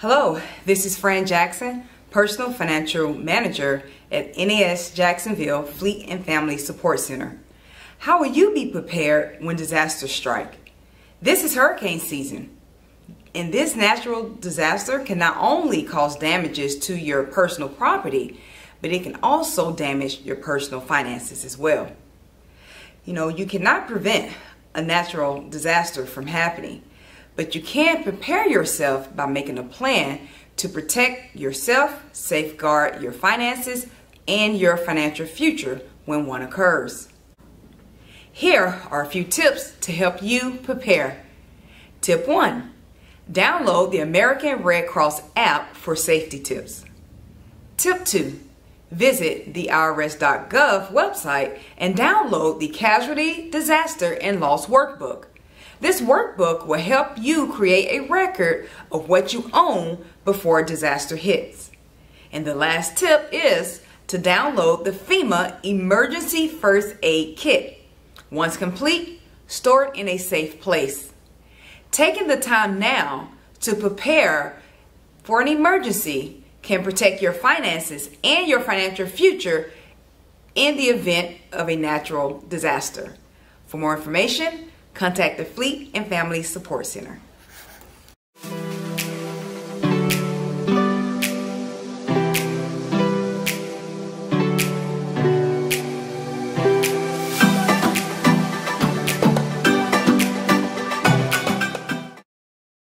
Hello, this is Fran Jackson, Personal Financial Manager at NAS Jacksonville Fleet and Family Support Center. How will you be prepared when disasters strike? This is hurricane season. And this natural disaster can not only cause damages to your personal property, but it can also damage your personal finances as well. You know, you cannot prevent a natural disaster from happening, but you can prepare yourself by making a plan to protect yourself, safeguard your finances, and your financial future when one occurs. Here are a few tips to help you prepare. Tip 1. Download the American Red Cross app for safety tips. Tip 2. Visit the IRS.gov website and download the Casualty, Disaster, and Loss Workbook. This workbook will help you create a record of what you own before a disaster hits. And the last tip is to download the FEMA Emergency First Aid Kit. Once complete, store it in a safe place. Taking the time now to prepare for an emergency can protect your finances and your financial future in the event of a natural disaster. For more information, contact the Fleet and Family Support Center.